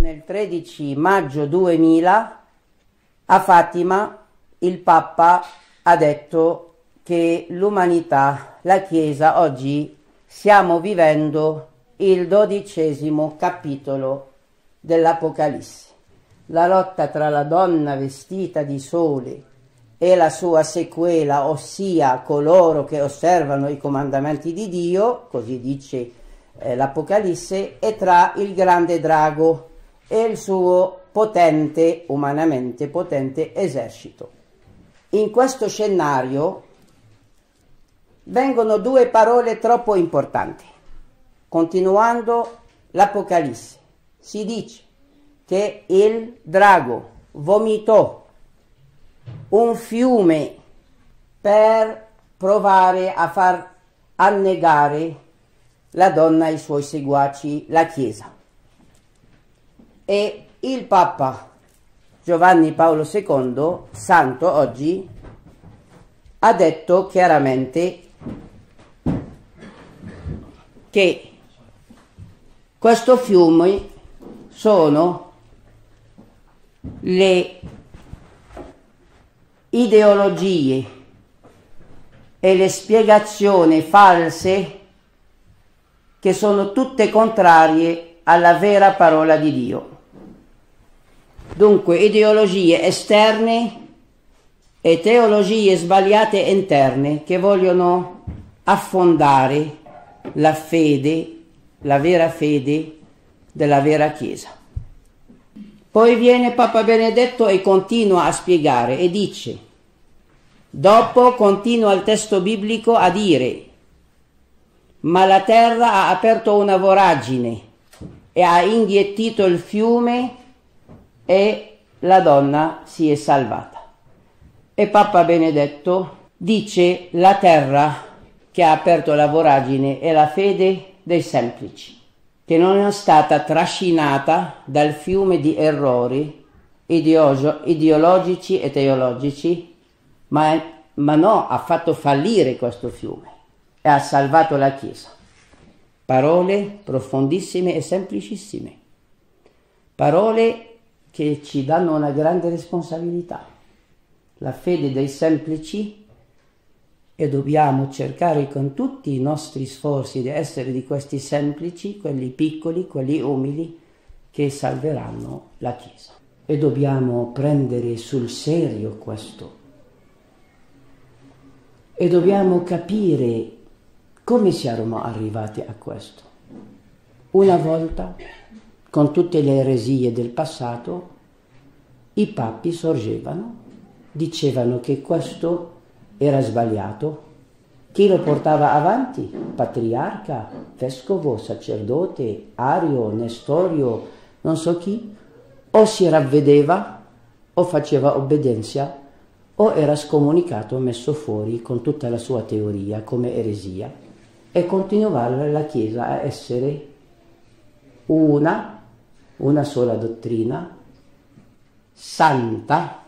Nel 13 maggio 2000 a Fatima il Papa ha detto che l'umanità, la Chiesa oggi stiamo vivendo il dodicesimo capitolo dell'Apocalisse. La lotta tra la donna vestita di sole e la sua sequela, ossia coloro che osservano i comandamenti di Dio, così dice eh, l'Apocalisse, e tra il grande drago e il suo potente, umanamente potente esercito. In questo scenario vengono due parole troppo importanti. Continuando l'Apocalisse, si dice che il drago vomitò un fiume per provare a far annegare la donna e i suoi seguaci, la Chiesa. E il Papa Giovanni Paolo II, santo oggi, ha detto chiaramente che questo fiume sono le ideologie e le spiegazioni false che sono tutte contrarie alla vera parola di Dio. Dunque ideologie esterne e teologie sbagliate interne che vogliono affondare la fede, la vera fede della vera Chiesa. Poi viene Papa Benedetto e continua a spiegare e dice, dopo continua il testo biblico a dire, ma la terra ha aperto una voragine e ha inghiettito il fiume e la donna si è salvata. E Papa Benedetto dice la terra che ha aperto la voragine è la fede dei semplici che non è stata trascinata dal fiume di errori ideologici e teologici, ma, ma no, ha fatto fallire questo fiume e ha salvato la Chiesa. Parole profondissime e semplicissime, parole che ci danno una grande responsabilità. La fede dei semplici e dobbiamo cercare con tutti i nostri sforzi di essere di questi semplici, quelli piccoli, quelli umili, che salveranno la Chiesa. E dobbiamo prendere sul serio questo. E dobbiamo capire come siamo arrivati a questo. Una volta, con tutte le eresie del passato, i papi sorgevano, dicevano che questo era sbagliato. Chi lo portava avanti? Patriarca, vescovo, sacerdote, Ario, Nestorio, non so chi, o si ravvedeva o faceva obbedienza o era scomunicato, messo fuori con tutta la sua teoria come eresia e continuava la Chiesa a essere una, una sola dottrina, santa,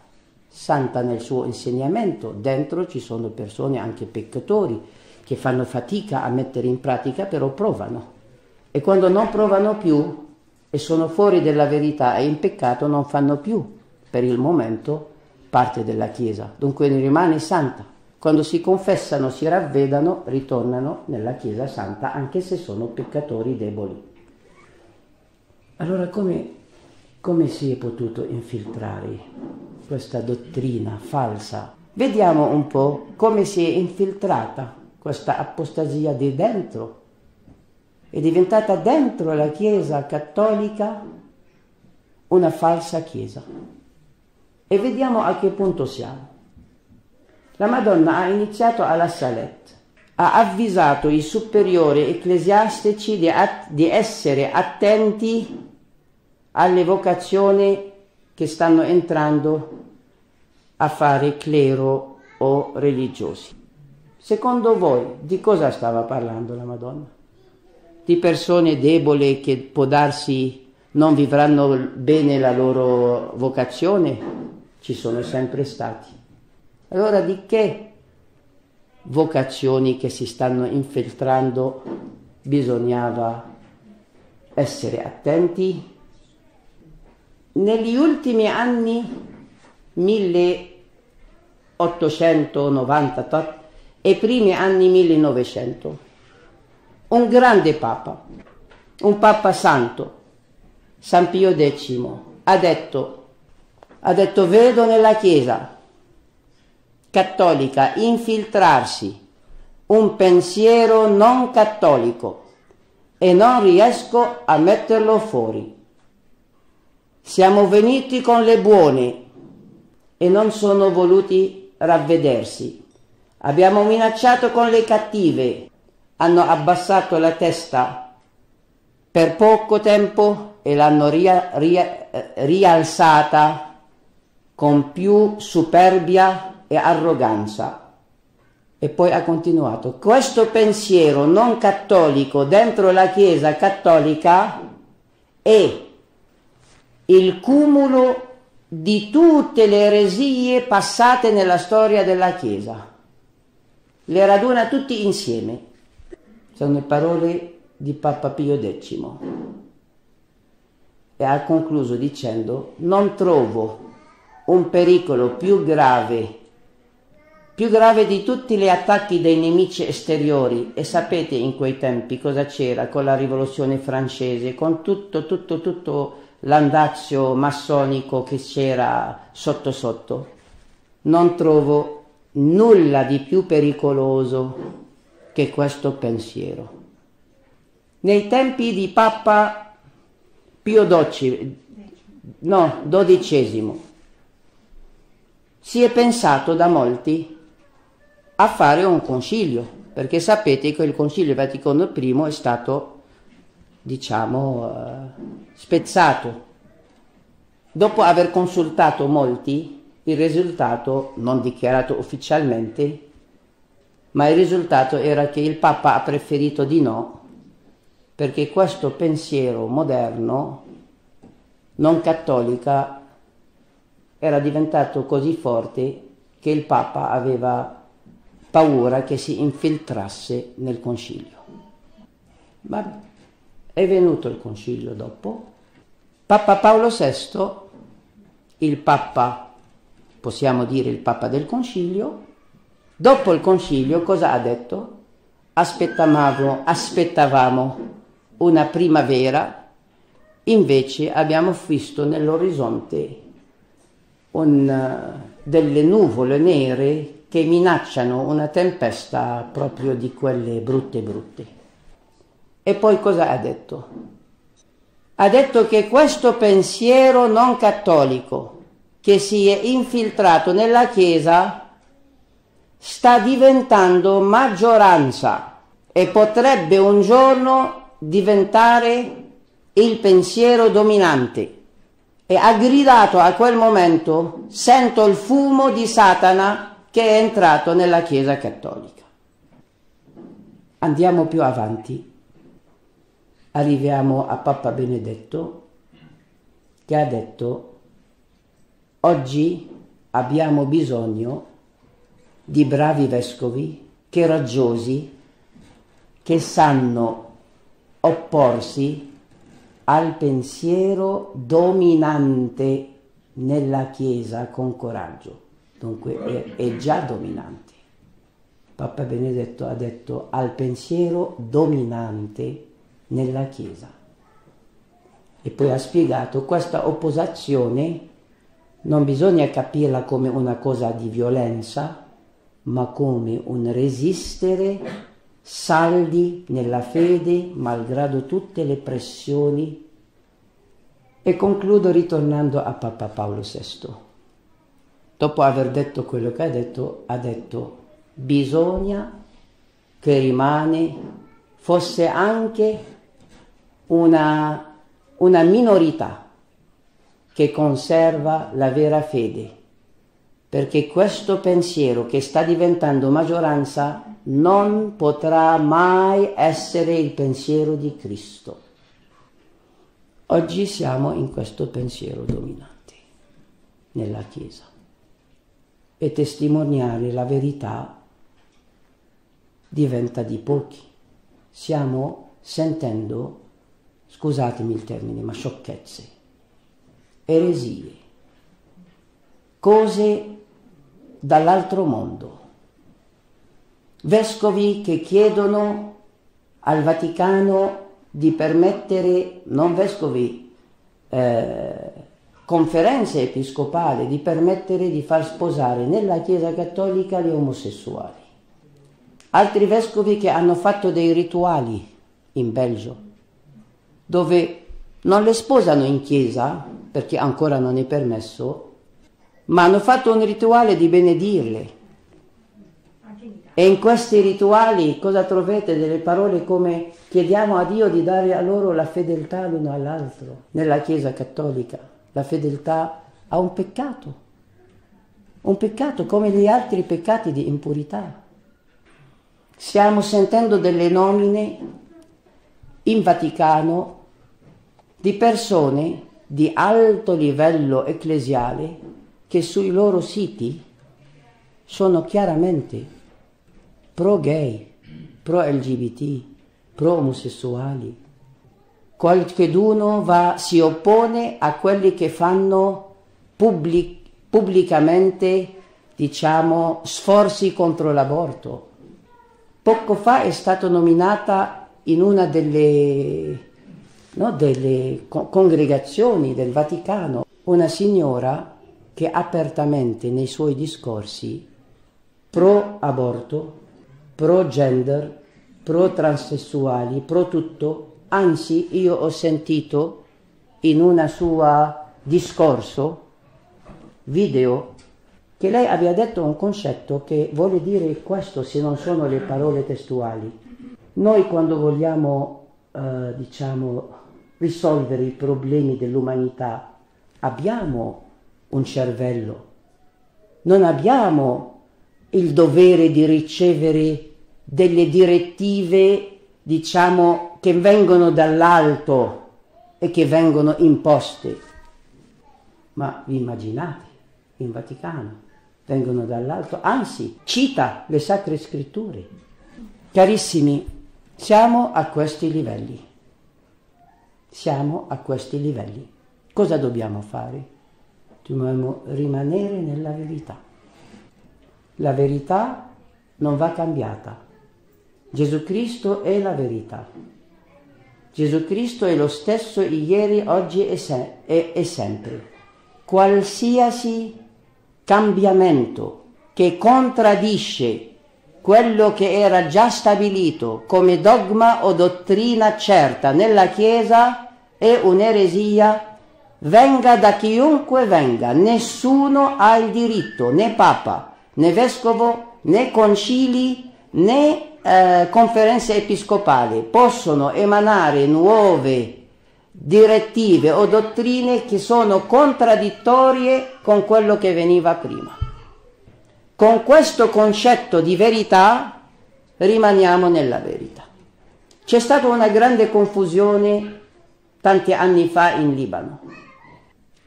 santa nel suo insegnamento, dentro ci sono persone anche peccatori che fanno fatica a mettere in pratica, però provano. E quando non provano più e sono fuori della verità e in peccato non fanno più per il momento parte della Chiesa, dunque ne rimane santa. Quando si confessano, si ravvedano, ritornano nella Chiesa santa, anche se sono peccatori deboli. Allora come, come si è potuto infiltrare questa dottrina falsa. Vediamo un po' come si è infiltrata questa apostasia di dentro. È diventata dentro la Chiesa cattolica una falsa Chiesa. E vediamo a che punto siamo. La Madonna ha iniziato alla Salette, ha avvisato i superiori ecclesiastici di, at- di essere attenti alle vocazioni che stanno entrando a fare clero o religiosi. Secondo voi di cosa stava parlando la Madonna? Di persone deboli che può darsi non vivranno bene la loro vocazione? Ci sono sempre stati. Allora di che vocazioni che si stanno infiltrando bisognava essere attenti negli ultimi anni 1890 e primi anni 1900, un grande papa, un papa santo, San Pio X, ha detto, ha detto vedo nella Chiesa cattolica infiltrarsi un pensiero non cattolico e non riesco a metterlo fuori. Siamo venuti con le buone e non sono voluti ravvedersi. Abbiamo minacciato con le cattive, hanno abbassato la testa per poco tempo e l'hanno ria, ria, rialzata con più superbia e arroganza. E poi ha continuato, questo pensiero non cattolico dentro la Chiesa cattolica è il cumulo di tutte le eresie passate nella storia della Chiesa. Le raduna tutti insieme. Sono le parole di Papa Pio X. E ha concluso dicendo, non trovo un pericolo più grave più grave di tutti gli attacchi dei nemici esteriori e sapete in quei tempi cosa c'era con la rivoluzione francese, con tutto, tutto, tutto l'andazio massonico che c'era sotto sotto. Non trovo nulla di più pericoloso che questo pensiero. Nei tempi di Papa Pio XII, no, XII, si è pensato da molti a fare un concilio, perché sapete che il concilio Vaticano I è stato, diciamo, uh, spezzato. Dopo aver consultato molti, il risultato, non dichiarato ufficialmente, ma il risultato era che il Papa ha preferito di no, perché questo pensiero moderno, non cattolica, era diventato così forte che il Papa aveva paura che si infiltrasse nel concilio. Ma è venuto il concilio dopo. Papa Paolo VI, il Papa, possiamo dire il Papa del concilio, dopo il concilio cosa ha detto? Aspettavamo, aspettavamo una primavera, invece abbiamo visto nell'orizzonte un, delle nuvole nere che minacciano una tempesta proprio di quelle brutte brutte. E poi cosa ha detto? Ha detto che questo pensiero non cattolico che si è infiltrato nella Chiesa sta diventando maggioranza e potrebbe un giorno diventare il pensiero dominante. E ha gridato a quel momento, sento il fumo di Satana che è entrato nella Chiesa cattolica. Andiamo più avanti, arriviamo a Papa Benedetto che ha detto oggi abbiamo bisogno di bravi vescovi coraggiosi che sanno opporsi al pensiero dominante nella Chiesa con coraggio dunque è, è già dominante. Papa Benedetto ha detto al pensiero dominante nella Chiesa. E poi ha spiegato questa opposizione non bisogna capirla come una cosa di violenza, ma come un resistere saldi nella fede malgrado tutte le pressioni. E concludo ritornando a Papa Paolo VI dopo aver detto quello che ha detto, ha detto bisogna che rimane, fosse anche una, una minorità che conserva la vera fede, perché questo pensiero che sta diventando maggioranza non potrà mai essere il pensiero di Cristo. Oggi siamo in questo pensiero dominante nella Chiesa e testimoniare la verità diventa di pochi. Stiamo sentendo, scusatemi il termine, ma sciocchezze. eresie, cose dall'altro mondo, vescovi che chiedono al Vaticano di permettere, non vescovi, eh, conferenze episcopali, di permettere di far sposare nella Chiesa Cattolica gli omosessuali. Altri vescovi che hanno fatto dei rituali in Belgio, dove non le sposano in chiesa, perché ancora non è permesso, ma hanno fatto un rituale di benedirle. E in questi rituali cosa trovate? Delle parole come chiediamo a Dio di dare a loro la fedeltà l'uno all'altro. Nella Chiesa cattolica la fedeltà a un peccato, un peccato come gli altri peccati di impurità. Stiamo sentendo delle nomine in Vaticano di persone di alto livello ecclesiale che sui loro siti sono chiaramente pro gay, pro LGBT, pro omosessuali. Qualcheduno va, si oppone a quelli che fanno pubblic, pubblicamente, diciamo, sforzi contro l'aborto Poco fa è stata nominata in una delle, no, delle congregazioni del Vaticano una signora che apertamente nei suoi discorsi pro aborto, pro gender, pro transessuali, pro tutto, anzi io ho sentito in una sua discorso video che lei abbia detto un concetto che vuole dire questo se non sono le parole testuali. Noi quando vogliamo, eh, diciamo, risolvere i problemi dell'umanità abbiamo un cervello, non abbiamo il dovere di ricevere delle direttive, diciamo, che vengono dall'alto e che vengono imposte. Ma vi immaginate in Vaticano? vengono dall'alto, anzi cita le sacre scritture. Carissimi, siamo a questi livelli. Siamo a questi livelli. Cosa dobbiamo fare? Dobbiamo rimanere nella verità. La verità non va cambiata. Gesù Cristo è la verità. Gesù Cristo è lo stesso ieri, oggi e, se- e-, e sempre. Qualsiasi cambiamento che contraddisce quello che era già stabilito come dogma o dottrina certa nella Chiesa è un'eresia, venga da chiunque venga, nessuno ha il diritto, né Papa, né Vescovo, né concili, né eh, conferenze episcopali possono emanare nuove direttive o dottrine che sono contraddittorie con quello che veniva prima. Con questo concetto di verità rimaniamo nella verità. C'è stata una grande confusione tanti anni fa in Libano.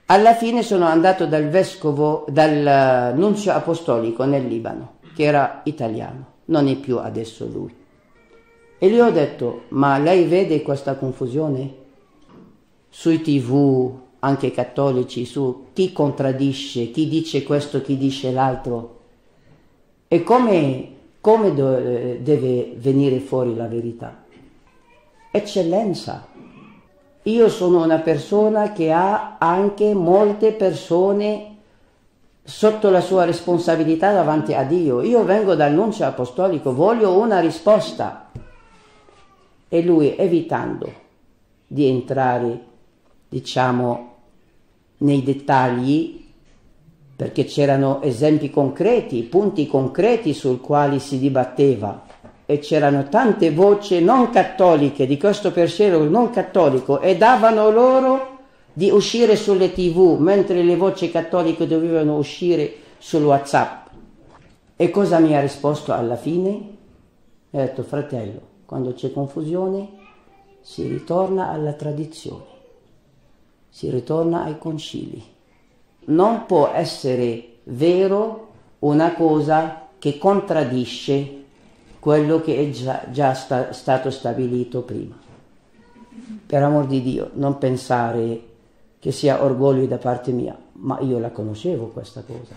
Alla fine sono andato dal vescovo, dal nunzio apostolico nel Libano, che era italiano, non è più adesso lui. E gli ho detto, ma lei vede questa confusione? sui tv, anche cattolici, su chi contraddisce, chi dice questo, chi dice l'altro. E come, come do, eh, deve venire fuori la verità? Eccellenza. Io sono una persona che ha anche molte persone sotto la sua responsabilità davanti a Dio. Io vengo dal nuncio apostolico, voglio una risposta. E lui, evitando di entrare diciamo, nei dettagli, perché c'erano esempi concreti, punti concreti sul quali si dibatteva e c'erano tante voci non cattoliche di questo pensiero non cattolico e davano loro di uscire sulle tv mentre le voci cattoliche dovevano uscire sul whatsapp. E cosa mi ha risposto alla fine? Ha detto fratello, quando c'è confusione si ritorna alla tradizione si ritorna ai concili. Non può essere vero una cosa che contraddisce quello che è già, già sta, stato stabilito prima. Per amor di Dio, non pensare che sia orgoglio da parte mia, ma io la conoscevo questa cosa,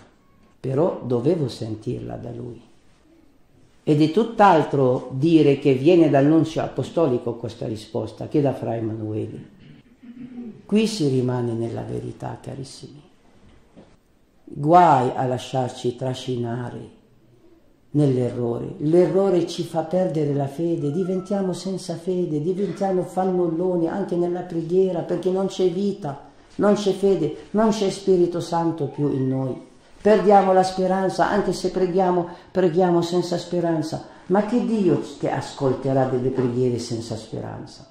però dovevo sentirla da lui. Ed è tutt'altro dire che viene dal nunzio apostolico questa risposta che da Fra Emanuele. Qui si rimane nella verità, carissimi. Guai a lasciarci trascinare nell'errore. L'errore ci fa perdere la fede, diventiamo senza fede, diventiamo fannulloni anche nella preghiera perché non c'è vita, non c'è fede, non c'è Spirito Santo più in noi. Perdiamo la speranza anche se preghiamo, preghiamo senza speranza. Ma che Dio che ascolterà delle preghiere senza speranza?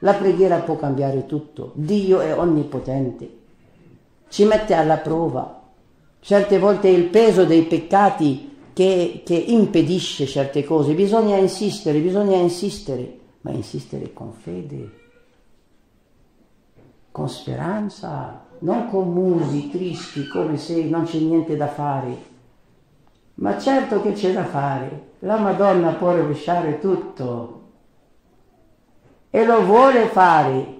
La preghiera può cambiare tutto. Dio è onnipotente. Ci mette alla prova. Certe volte è il peso dei peccati che, che impedisce certe cose. Bisogna insistere, bisogna insistere, ma insistere con fede, con speranza, non con musi tristi come se non c'è niente da fare. Ma certo che c'è da fare. La Madonna può rovesciare tutto e lo vuole fare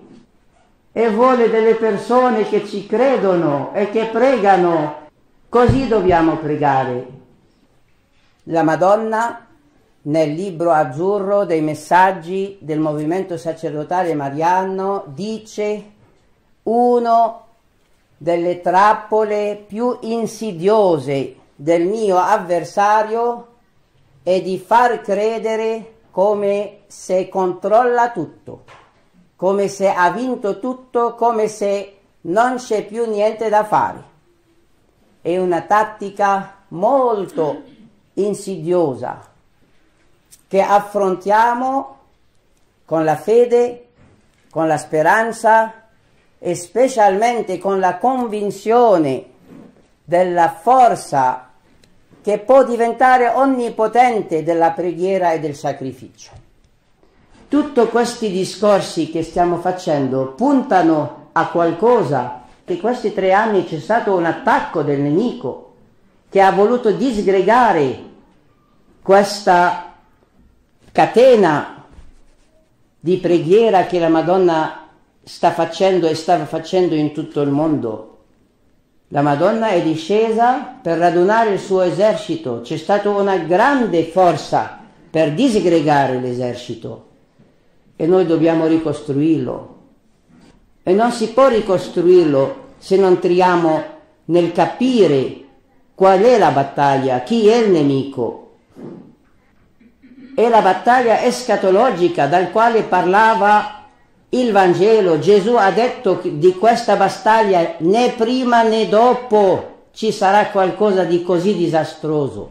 e vuole delle persone che ci credono e che pregano. Così dobbiamo pregare. La Madonna nel libro azzurro dei messaggi del movimento sacerdotale mariano dice uno delle trappole più insidiose del mio avversario è di far credere come se controlla tutto, come se ha vinto tutto, come se non c'è più niente da fare. È una tattica molto insidiosa che affrontiamo con la fede, con la speranza e specialmente con la convinzione della forza che può diventare onnipotente della preghiera e del sacrificio. Tutti questi discorsi che stiamo facendo puntano a qualcosa. In questi tre anni c'è stato un attacco del nemico che ha voluto disgregare questa catena di preghiera che la Madonna sta facendo e stava facendo in tutto il mondo. La Madonna è discesa per radunare il suo esercito, c'è stata una grande forza per disgregare l'esercito e noi dobbiamo ricostruirlo. E non si può ricostruirlo se non triamo nel capire Qual è la battaglia? Chi è il nemico? È la battaglia escatologica dal quale parlava il Vangelo. Gesù ha detto di questa battaglia né prima né dopo ci sarà qualcosa di così disastroso.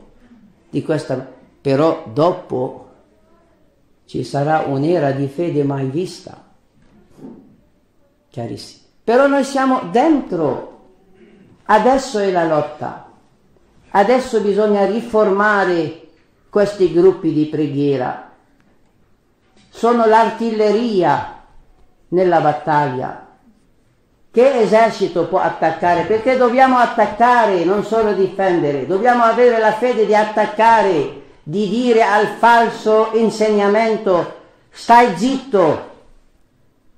Di questa, però dopo ci sarà un'era di fede mai vista. Chiarissimo. Però noi siamo dentro. Adesso è la lotta. Adesso bisogna riformare questi gruppi di preghiera. Sono l'artiglieria nella battaglia. Che esercito può attaccare? Perché dobbiamo attaccare, non solo difendere. Dobbiamo avere la fede di attaccare, di dire al falso insegnamento stai zitto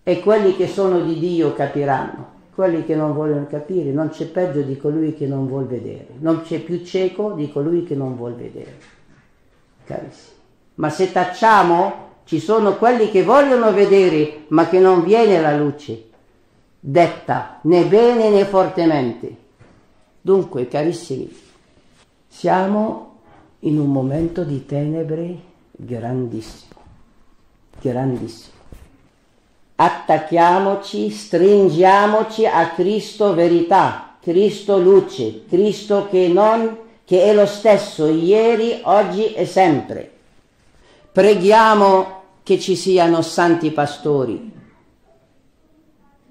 e quelli che sono di Dio capiranno quelli che non vogliono capire, non c'è peggio di colui che non vuol vedere, non c'è più cieco di colui che non vuol vedere. Carissimi. Ma se tacciamo, ci sono quelli che vogliono vedere, ma che non viene la luce, detta né bene né fortemente. Dunque, carissimi, siamo in un momento di tenebre grandissimo, grandissimo attacchiamoci, stringiamoci a Cristo verità, Cristo luce, Cristo che, non, che è lo stesso ieri, oggi e sempre. Preghiamo che ci siano santi pastori,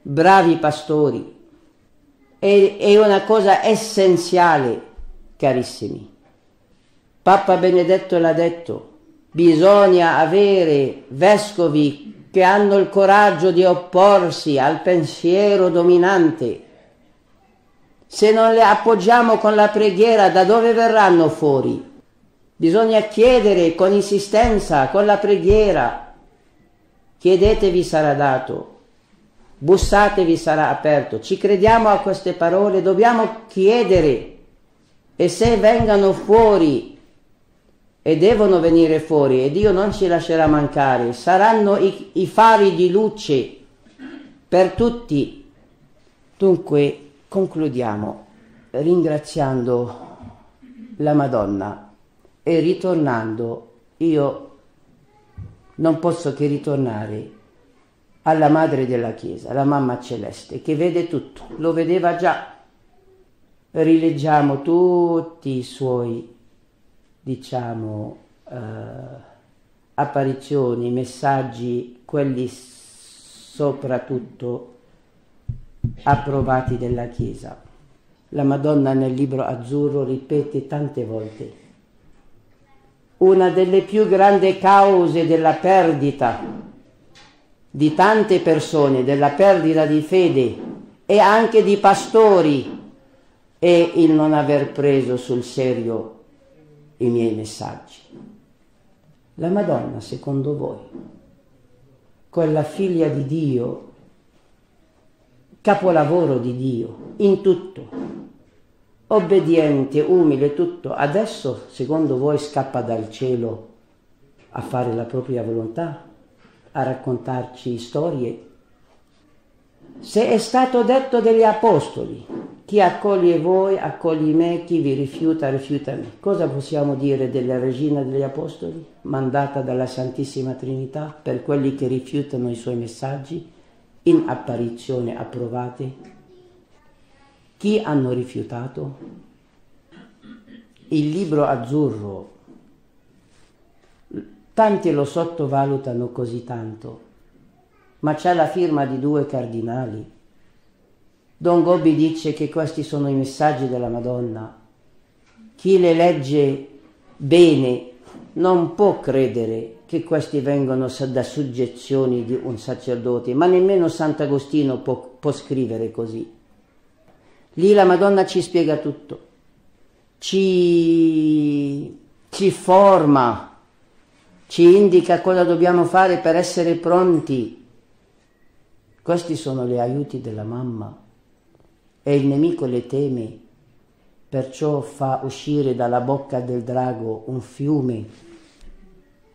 bravi pastori. È, è una cosa essenziale, carissimi. Papa Benedetto l'ha detto, bisogna avere vescovi che hanno il coraggio di opporsi al pensiero dominante. Se non le appoggiamo con la preghiera, da dove verranno fuori? Bisogna chiedere con insistenza, con la preghiera. Chiedetevi sarà dato. bussate vi sarà aperto. Ci crediamo a queste parole, dobbiamo chiedere e se vengano fuori e devono venire fuori e Dio non ci lascerà mancare, saranno i, i fari di luce per tutti. Dunque concludiamo ringraziando la Madonna e ritornando, io non posso che ritornare alla Madre della Chiesa, la Mamma Celeste, che vede tutto, lo vedeva già. Rileggiamo tutti i suoi, diciamo, eh, apparizioni, messaggi, quelli soprattutto approvati della Chiesa. La Madonna nel libro azzurro ripete tante volte una delle più grandi cause della perdita di tante persone, della perdita di fede e anche di pastori è il non aver preso sul serio i miei messaggi. La Madonna, secondo voi, quella figlia di Dio, capolavoro di Dio, in tutto, obbediente, umile, tutto, adesso secondo voi scappa dal cielo a fare la propria volontà, a raccontarci storie? Se è stato detto degli apostoli, chi accoglie voi, accoglie me, chi vi rifiuta, rifiuta me. Cosa possiamo dire della regina degli apostoli, mandata dalla Santissima Trinità per quelli che rifiutano i suoi messaggi in apparizione approvate? Chi hanno rifiutato? Il libro azzurro. Tanti lo sottovalutano così tanto, ma c'è la firma di due cardinali. Don Gobbi dice che questi sono i messaggi della Madonna. Chi le legge bene non può credere che questi vengono da suggezioni di un sacerdote, ma nemmeno Sant'Agostino può, può scrivere così. Lì la Madonna ci spiega tutto, ci, ci forma, ci indica cosa dobbiamo fare per essere pronti. Questi sono gli aiuti della mamma e il nemico le teme, perciò fa uscire dalla bocca del drago un fiume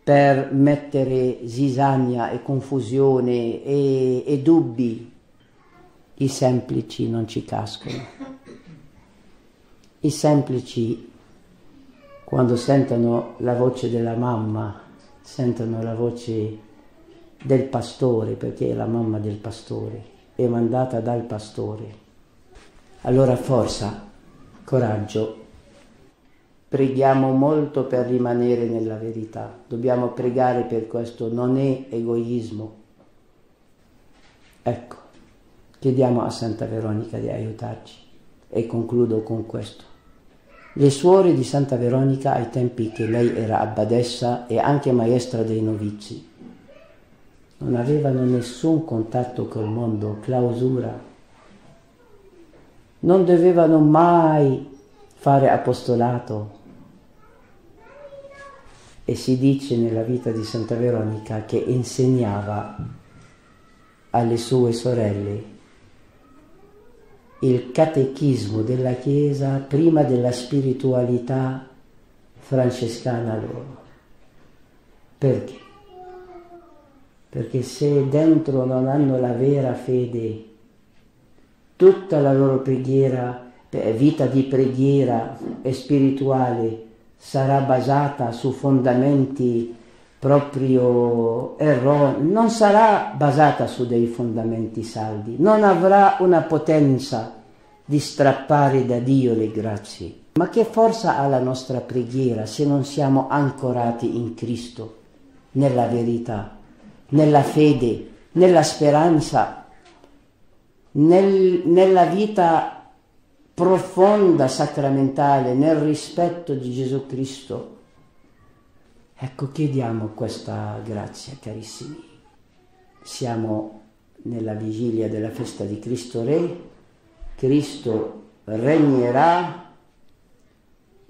per mettere zisagna e confusione e, e dubbi i semplici non ci cascano. I semplici, quando sentono la voce della mamma, sentono la voce del pastore, perché è la mamma del pastore, è mandata dal pastore. Allora forza, coraggio, preghiamo molto per rimanere nella verità, dobbiamo pregare per questo, non è egoismo. Ecco. Chiediamo a Santa Veronica di aiutarci e concludo con questo. Le suore di Santa Veronica ai tempi che lei era abbadessa e anche maestra dei novizi non avevano nessun contatto col mondo, clausura. Non dovevano mai fare apostolato. E si dice nella vita di Santa Veronica che insegnava alle sue sorelle il catechismo della Chiesa prima della spiritualità francescana loro. Perché? Perché se dentro non hanno la vera fede, tutta la loro preghiera, vita di preghiera e spirituale sarà basata su fondamenti proprio erronei, non sarà basata su dei fondamenti saldi, non avrà una potenza di strappare da Dio le grazie. Ma che forza ha la nostra preghiera se non siamo ancorati in Cristo, nella verità, nella fede, nella speranza, nel, nella vita profonda sacramentale, nel rispetto di Gesù Cristo? Ecco, chiediamo questa grazia, carissimi. Siamo nella vigilia della festa di Cristo Re. Cristo regnerà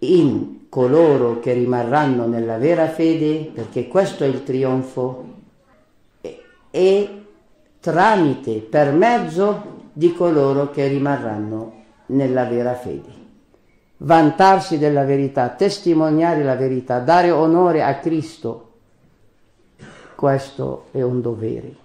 in coloro che rimarranno nella vera fede, perché questo è il trionfo, e tramite, per mezzo di coloro che rimarranno nella vera fede. Vantarsi della verità, testimoniare la verità, dare onore a Cristo, questo è un dovere.